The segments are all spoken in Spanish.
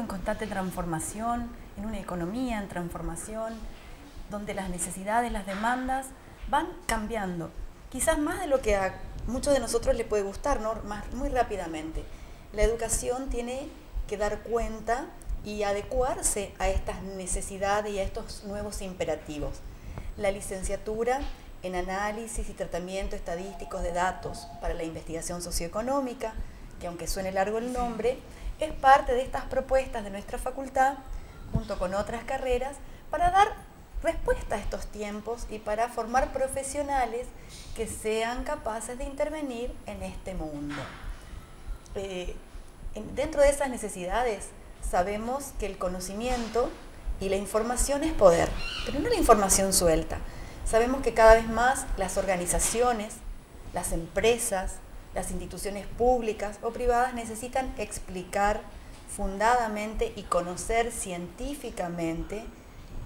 en constante transformación, en una economía en transformación, donde las necesidades, las demandas van cambiando, quizás más de lo que a muchos de nosotros le puede gustar, ¿no? más, muy rápidamente. La educación tiene que dar cuenta y adecuarse a estas necesidades y a estos nuevos imperativos. La licenciatura en análisis y tratamiento estadísticos de datos para la investigación socioeconómica, que aunque suene largo el nombre, es parte de estas propuestas de nuestra facultad, junto con otras carreras, para dar respuesta a estos tiempos y para formar profesionales que sean capaces de intervenir en este mundo. Eh, dentro de esas necesidades sabemos que el conocimiento y la información es poder, pero no la información suelta. Sabemos que cada vez más las organizaciones, las empresas, las instituciones públicas o privadas necesitan explicar fundadamente y conocer científicamente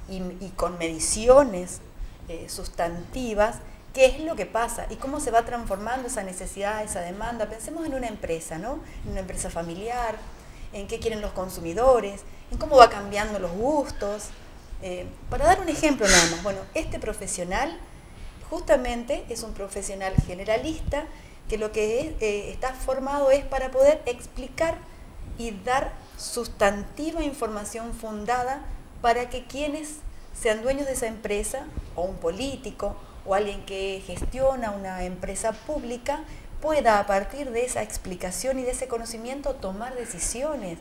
y, con mediciones eh, sustantivas qué es lo que pasa y cómo se va transformando esa necesidad, esa demanda. Pensemos en una empresa, ¿no? En una empresa familiar, en qué quieren los consumidores, en cómo va cambiando los gustos. Eh, para dar un ejemplo nada más, bueno, este profesional justamente es un profesional generalista que lo que eh, está formado es para poder explicar y dar sustantiva información fundada para que quienes sean dueños de esa empresa, o un político, o alguien que gestiona una empresa pública, pueda a partir de esa explicación y de ese conocimiento tomar decisiones,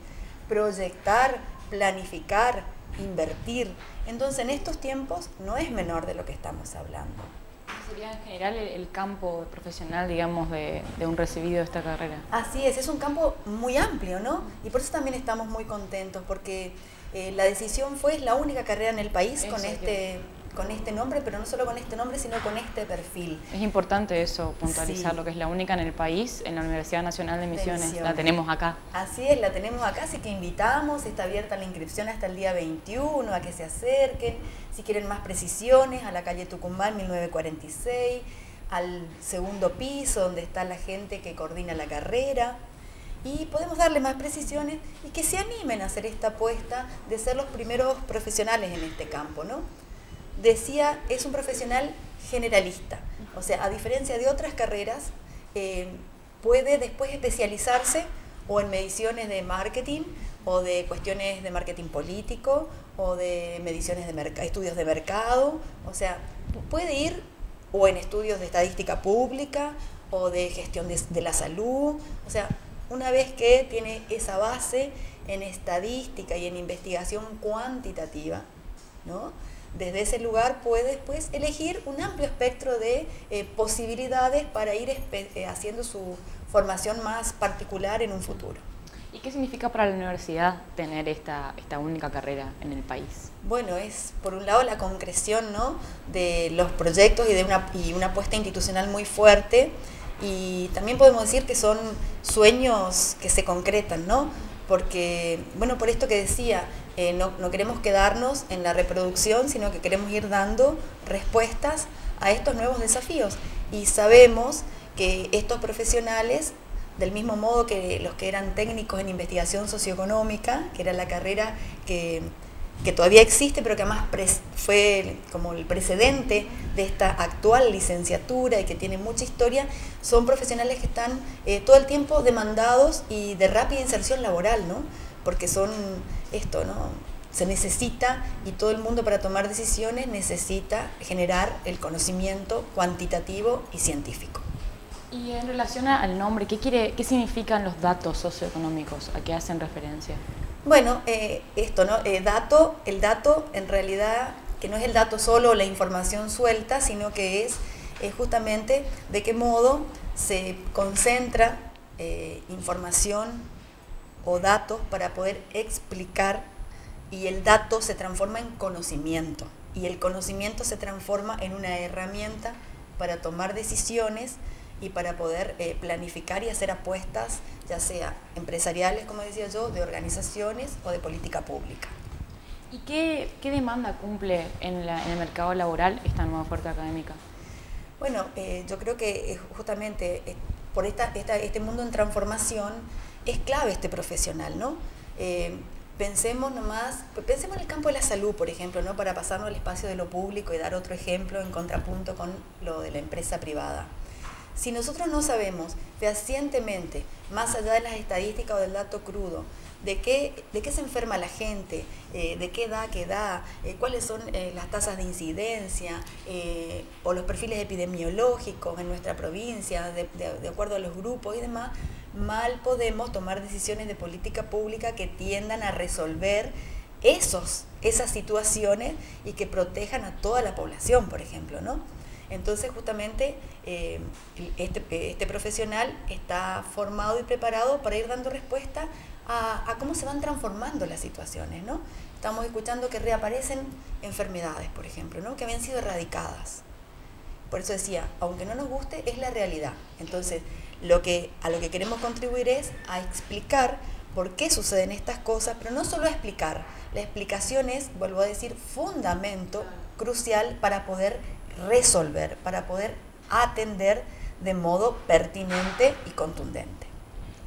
proyectar, planificar, invertir. Entonces en estos tiempos no es menor de lo que estamos hablando. ¿Sería en general el, campo profesional, digamos, de, un recibido de esta carrera? Así es, es un campo muy amplio, ¿no? Y por eso también estamos muy contentos, porque eh, la decisión fue, es la única carrera en el país con este con este nombre, pero no solo con este nombre, sino con este perfil. Es importante eso, puntualizar lo que es la única en el país, en la Universidad Nacional de Misiones. La tenemos acá. Así es, la tenemos acá, así que invitamos, está abierta la inscripción hasta el día 21, a que se acerquen, si quieren más precisiones, a la calle Tucumán 1946, al segundo piso, donde está la gente que coordina la carrera y podemos darle más precisiones y que se animen a hacer esta apuesta de ser los primeros profesionales en este campo, ¿no? Decía, es un profesional generalista. O sea, a diferencia de otras carreras, eh, puede después especializarse o en mediciones de marketing o de cuestiones de marketing político o de mediciones de estudios de mercado. O sea, puede ir o en estudios de estadística pública o de gestión de, de la salud. O sea, una vez que tiene esa base en estadística y en investigación cuantitativa, ¿no? Desde ese lugar puede después elegir un amplio espectro de eh, posibilidades para ir eh, haciendo su formación más particular en un futuro. ¿Y qué significa para la universidad tener esta, esta única carrera en el país? Bueno, es por un lado la concreción ¿no? de los proyectos y de una, y una apuesta institucional muy fuerte y también podemos decir que son sueños que se concretan, ¿no? Porque, bueno, por esto que decía, eh, no, queremos quedarnos en la reproducción, sino que queremos ir dando respuestas a estos nuevos desafíos. Y sabemos que estos profesionales, del mismo modo que los que eran técnicos en investigación socioeconómica, que era la carrera que, que todavía existe, pero que además fue como el precedente de esta actual licenciatura y que tiene mucha historia, son profesionales que están eh, todo el tiempo demandados y de rápida inserción laboral, ¿no? Porque son esto, ¿no? Se necesita, y todo el mundo para tomar decisiones necesita generar el conocimiento cuantitativo y científico. Y en relación al nombre, ¿qué, quiere, qué significan los datos socioeconómicos? ¿A qué hacen referencia? Bueno, eh, esto, ¿no? Eh, dato, el dato en realidad, que no es el dato solo la información suelta, sino que es justamente de qué modo se concentra eh, información o datos para poder explicar y el dato se transforma en conocimiento y el conocimiento se transforma en una herramienta para tomar decisiones y para poder eh, planificar y hacer apuestas, ya sea empresariales, como decía yo, de organizaciones o de política pública. ¿Y qué, demanda cumple en, el mercado laboral esta nueva oferta académica? Bueno, eh, yo creo que justamente eh, por esta, este mundo en transformación, es clave este profesional, ¿no? Eh, pensemos nomás, pensemos en el campo de la salud, por ejemplo, ¿no? para pasarnos al espacio de lo público y dar otro ejemplo en contrapunto con lo de la empresa privada. Si nosotros no sabemos fehacientemente, más allá de las estadísticas o del dato crudo, de qué, de qué se enferma la gente, eh, de qué edad, qué da, eh, cuáles son eh, las tasas de incidencia o los perfiles epidemiológicos en nuestra provincia, de, de, acuerdo a los grupos y demás, mal podemos tomar decisiones de política pública que tiendan a resolver esos, esas situaciones y que protejan a toda la población, por ejemplo, ¿no? Entonces, justamente, este, este profesional está formado y preparado para ir dando respuesta a, cómo se van transformando las situaciones, ¿no? Estamos escuchando que reaparecen enfermedades, por ejemplo, ¿no? Que habían sido erradicadas. Por eso decía, aunque no nos guste, es la realidad. Entonces, lo que, a lo que queremos contribuir es a explicar por qué suceden estas cosas, pero no solo a explicar. La explicación es, vuelvo a decir, fundamento crucial para poder resolver, para poder atender de modo pertinente y contundente.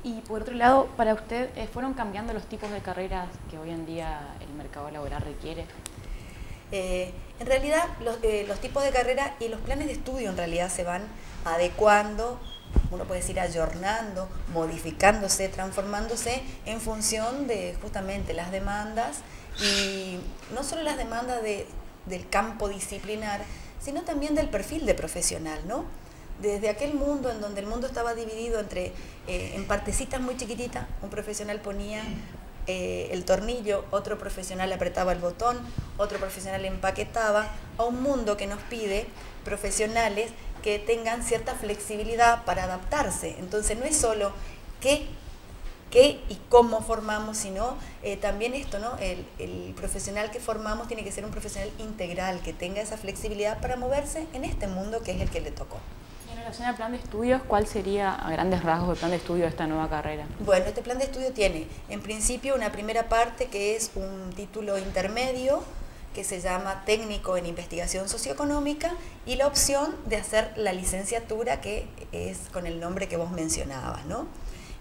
Y por otro lado, para usted, eh, ¿fueron cambiando los tipos de carreras que hoy en día el mercado laboral requiere? Eh, en realidad, eh, los, tipos de carrera y los planes de estudio en realidad se van adecuando, uno puede decir ayornando, modificándose, transformándose en función de justamente las demandas y no solo las demandas del campo disciplinar, sino también del perfil de profesional, ¿no? desde aquel mundo en donde el mundo estaba dividido entre eh, en partecitas muy chiquititas, un profesional ponía eh, el tornillo, otro profesional apretaba el botón, otro profesional empaquetaba, a un mundo que nos pide profesionales que tengan cierta flexibilidad para adaptarse. Entonces no es solo qué, qué y cómo formamos, sino eh, también esto, ¿no? El, el profesional que formamos tiene que ser un profesional integral, que tenga esa flexibilidad para moverse en este mundo que es el que le tocó relación al plan de estudios, ¿cuál sería a grandes rasgos el plan de estudio de esta nueva carrera? Bueno, este plan de estudio tiene en principio una primera parte que es un título intermedio que se llama técnico en investigación socioeconómica y la opción de hacer la licenciatura que es con el nombre que vos mencionabas, ¿no?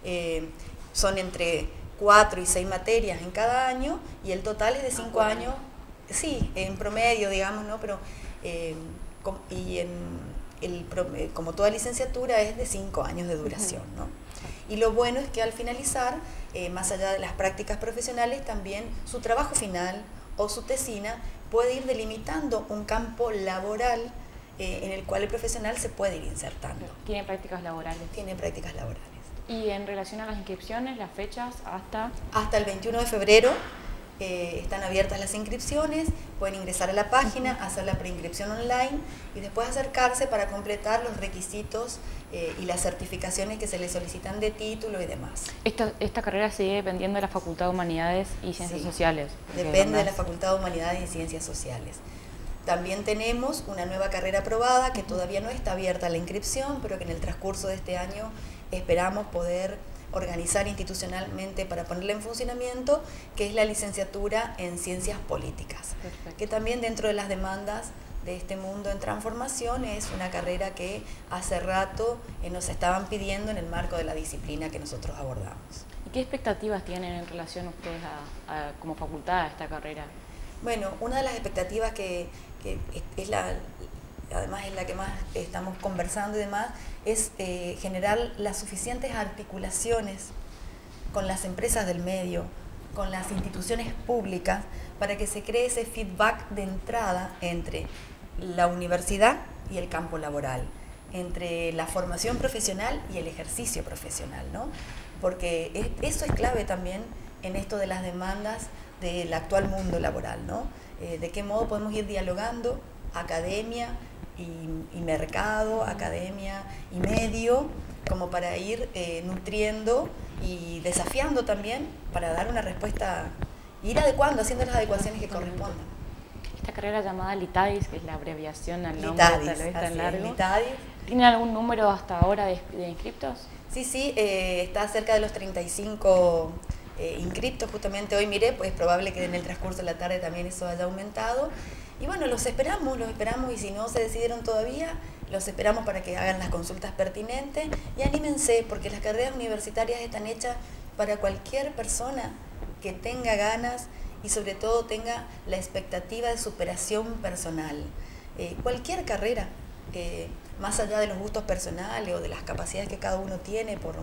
Eh, son entre cuatro y seis materias en cada año y el total es de cinco años, sí, en promedio, digamos, ¿no? Pero, eh, y en el, eh, como toda licenciatura, es de cinco años de duración. ¿no? Y lo bueno es que al finalizar, eh, más allá de las prácticas profesionales, también su trabajo final o su tesina puede ir delimitando un campo laboral eh, en el cual el profesional se puede ir insertando. ¿Tiene prácticas laborales? Tiene prácticas laborales. ¿Y en relación a las inscripciones, las fechas hasta? Hasta el 21 de febrero eh, están abiertas las inscripciones, pueden ingresar a la página, hacer la preinscripción online y después acercarse para completar los requisitos eh, y las certificaciones que se les solicitan de título y demás. Esta, esta carrera sigue dependiendo de la Facultad de Humanidades y Ciencias Sociales. Depende de la Facultad de Humanidades y Ciencias Sociales. También tenemos una nueva carrera aprobada que todavía no está abierta a la inscripción, pero que en el transcurso de este año esperamos poder organizar institucionalmente para ponerla en funcionamiento, que es la licenciatura en ciencias políticas, que también dentro de las demandas de este mundo en transformación es una carrera que hace rato eh, nos estaban pidiendo en el marco de la disciplina que nosotros abordamos. ¿Y qué expectativas tienen en relación ustedes como facultad a esta carrera? Bueno, una de las expectativas que, que es la, además es la que más estamos conversando y demás, es eh, generar las suficientes articulaciones con las empresas del medio, con las instituciones públicas, para que se cree ese feedback de entrada entre la universidad y el campo laboral, entre la formación profesional y el ejercicio profesional, ¿no? Porque eso es clave también en esto de las demandas del actual mundo laboral, ¿no? Eh, de qué modo podemos ir dialogando academia, y, mercado, academia y medio, como para ir eh, nutriendo y desafiando también para dar una respuesta, ir adecuando, haciendo las adecuaciones que correspondan. Esta carrera llamada LITADIS, que es la abreviación al nombre, Litadis, tal vez tan largo. ¿Tiene algún número hasta ahora de, inscriptos? Sí, sí, eh, está cerca de los 35 eh, inscriptos, justamente hoy miré, pues es probable que en el transcurso de la tarde también eso haya aumentado. Y bueno, los esperamos, los esperamos y si no se decidieron todavía, los esperamos para que hagan las consultas pertinentes y anímense porque las carreras universitarias están hechas para cualquier persona que tenga ganas y sobre todo tenga la expectativa de superación personal. Eh, cualquier carrera, eh, más allá de los gustos personales o de las capacidades que cada uno tiene, por,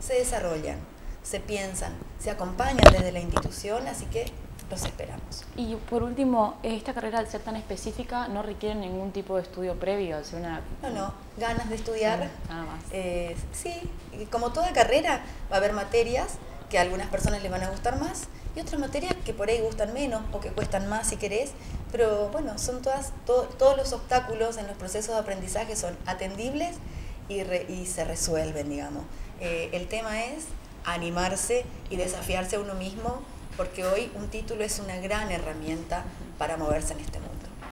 se desarrollan, se piensan, se acompañan desde la institución, así que los esperamos. Y por último, esta carrera al ser tan específica no requiere ningún tipo de estudio previo, al una... No, no, ganas de estudiar. nada más. Eh, sí, como toda carrera va a haber materias que a algunas personas les van a gustar más y otras materias que por ahí gustan menos o que cuestan más si querés, pero bueno, son todas, todos los obstáculos en los procesos de aprendizaje son atendibles y, y se resuelven, digamos. Eh, el tema es animarse y desafiarse a uno mismo porque hoy un título es una gran herramienta para moverse en este mundo.